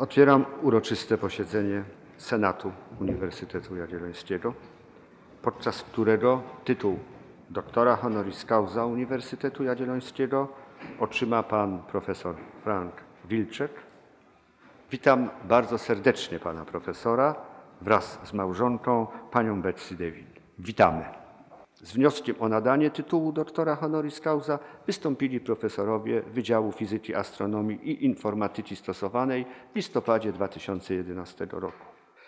Otwieram uroczyste posiedzenie Senatu Uniwersytetu Jagiellońskiego, podczas którego tytuł doktora honoris causa Uniwersytetu Jagiellońskiego otrzyma pan profesor Frank Wilczek. Witam bardzo serdecznie pana profesora wraz z małżonką panią Betsy David. Witamy. Z wnioskiem o nadanie tytułu doktora honoris causa wystąpili profesorowie Wydziału Fizyki, Astronomii i Informatyki Stosowanej w listopadzie 2011 roku.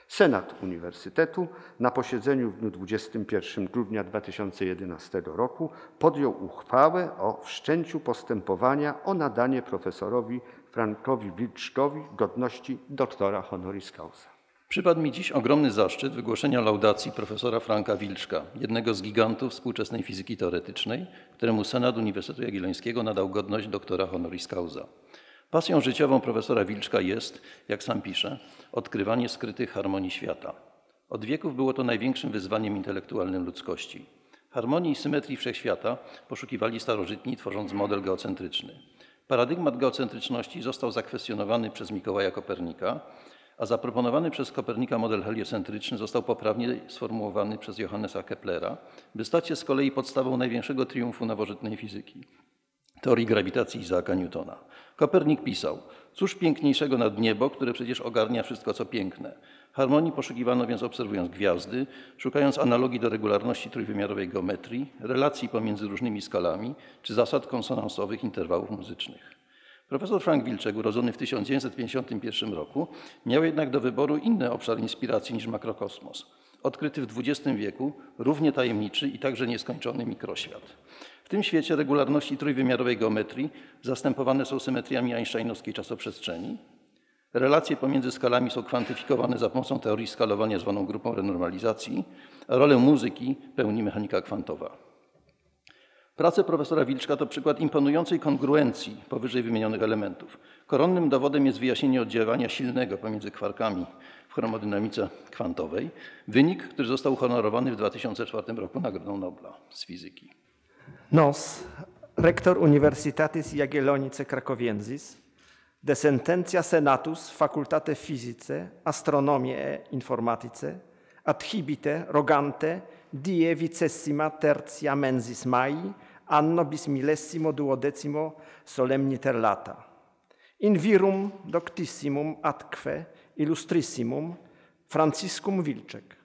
Senat Uniwersytetu na posiedzeniu w dniu 21 grudnia 2011 roku podjął uchwałę o wszczęciu postępowania o nadanie profesorowi Frankowi Wilczkowi godności doktora honoris causa. Przypadł mi dziś ogromny zaszczyt wygłoszenia laudacji profesora Franka Wilczka, jednego z gigantów współczesnej fizyki teoretycznej, któremu Senat Uniwersytetu Jagiellońskiego nadał godność doktora honoris causa. Pasją życiową profesora Wilczka jest, jak sam pisze, odkrywanie skrytych harmonii świata. Od wieków było to największym wyzwaniem intelektualnym ludzkości. Harmonii i symetrii wszechświata poszukiwali starożytni, tworząc model geocentryczny. Paradygmat geocentryczności został zakwestionowany przez Mikołaja Kopernika, a zaproponowany przez Kopernika model heliocentryczny został poprawnie sformułowany przez Johannesa Keplera, by stać się z kolei podstawą największego triumfu nowożytnej fizyki teorii grawitacji Isaaca Newtona. Kopernik pisał: Cóż piękniejszego nad niebo, które przecież ogarnia wszystko, co piękne. Harmonii poszukiwano więc obserwując gwiazdy, szukając analogii do regularności trójwymiarowej geometrii, relacji pomiędzy różnymi skalami czy zasad konsonansowych interwałów muzycznych. Profesor Frank Wilczek, urodzony w 1951 roku, miał jednak do wyboru inny obszar inspiracji niż makrokosmos. Odkryty w XX wieku, równie tajemniczy i także nieskończony mikroświat. W tym świecie regularności trójwymiarowej geometrii zastępowane są symetriami einsteinowskiej czasoprzestrzeni. Relacje pomiędzy skalami są kwantyfikowane za pomocą teorii skalowania zwaną grupą renormalizacji, a rolę muzyki pełni mechanika kwantowa. Prace profesora Wilczka to przykład imponującej kongruencji powyżej wymienionych elementów. Koronnym dowodem jest wyjaśnienie oddziaływania silnego pomiędzy kwarkami w chromodynamice kwantowej, wynik, który został uhonorowany w 2004 roku Nagrodą Nobla z fizyki. Nos, rector Universitatis Jagiellonice Krakowiensis, de sententia senatus facultate physice, astronomie e informatice, adhibite rogante die vicessima tertia mensis mai, anno bis millesimo duodecimo solemniter lata. In virum doctissimum atque illustrissimum Franciscum Wilczek.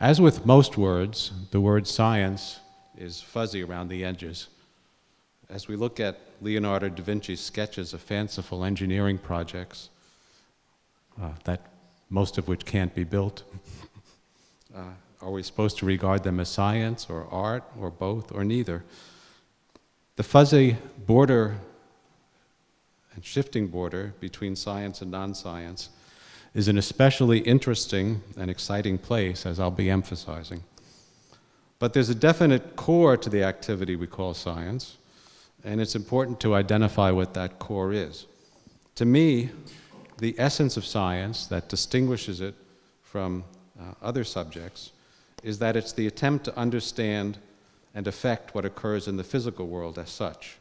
As with most words, the word science is fuzzy around the edges. As we look at Leonardo da Vinci's sketches of fanciful engineering projects, uh, that most of which can't be built, uh, are we supposed to regard them as science or art or both or neither? The fuzzy border and shifting border between science and non science is an especially interesting and exciting place, as I'll be emphasizing. But there's a definite core to the activity we call science, and it's important to identify what that core is. To me, the essence of science that distinguishes it from uh, other subjects is that it's the attempt to understand and affect what occurs in the physical world as such.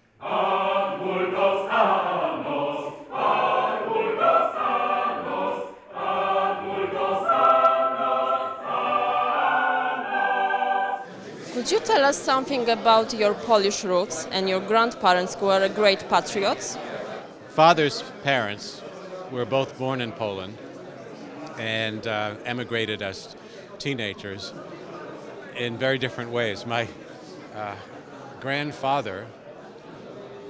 Could you tell us something about your Polish roots and your grandparents who were great patriots? Father's parents were both born in Poland and uh, emigrated as teenagers in very different ways. My uh, grandfather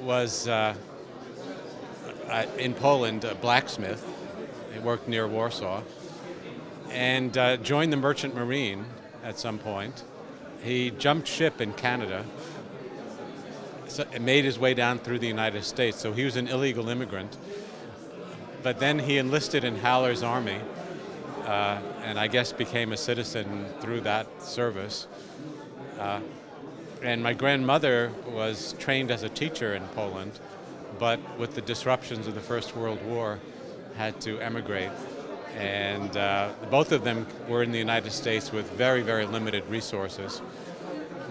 was uh, uh in Poland a blacksmith. He worked near Warsaw and uh, joined the Merchant Marine at some point he jumped ship in Canada, so made his way down through the United States. So he was an illegal immigrant. But then he enlisted in Haller's army, uh, and I guess became a citizen through that service. Uh, and my grandmother was trained as a teacher in Poland, but with the disruptions of the First World War, had to emigrate. And uh, both of them were in the United States with very, very limited resources,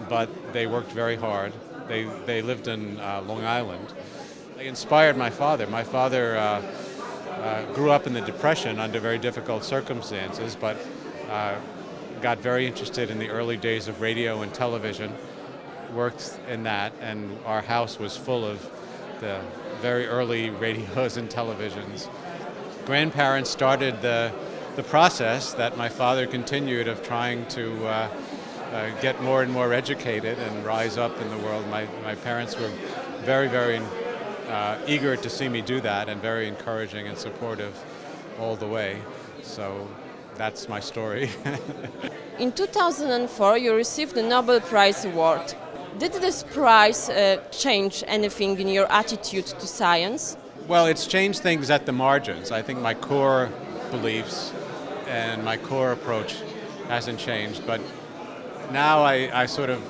but they worked very hard. They, they lived in uh, Long Island. They inspired my father. My father uh, uh, grew up in the Depression under very difficult circumstances, but uh, got very interested in the early days of radio and television, worked in that, and our house was full of the very early radios and televisions. Grandparents started the, the process that my father continued of trying to uh, uh, get more and more educated and rise up in the world. My, my parents were very, very uh, eager to see me do that and very encouraging and supportive all the way. So that's my story. In 2004, you received the Nobel Prize Award. Did this prize uh, change anything in your attitude to science? Well, it's changed things at the margins. I think my core beliefs and my core approach hasn't changed, but now I, I sort of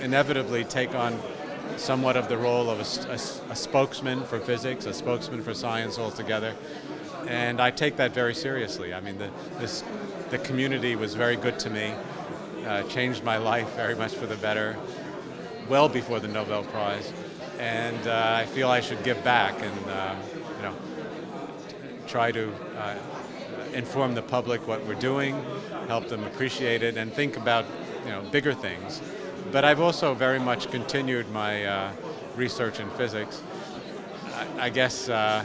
inevitably take on somewhat of the role of a spokesman for physics, a spokesman for science altogether, and I take that very seriously. I mean, the, this, the community was very good to me, uh, changed my life very much for the better, well before the Nobel Prize, and uh, I feel I should give back and um, you know try to uh, inform the public what we're doing, help them appreciate it, and think about you know bigger things. But I've also very much continued my uh, research in physics. I, I guess uh,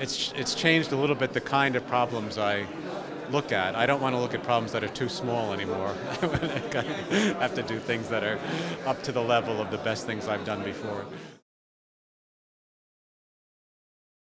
it's it's changed a little bit the kind of problems I look at. I don't want to look at problems that are too small anymore. I have to do things that are up to the level of the best things I've done before.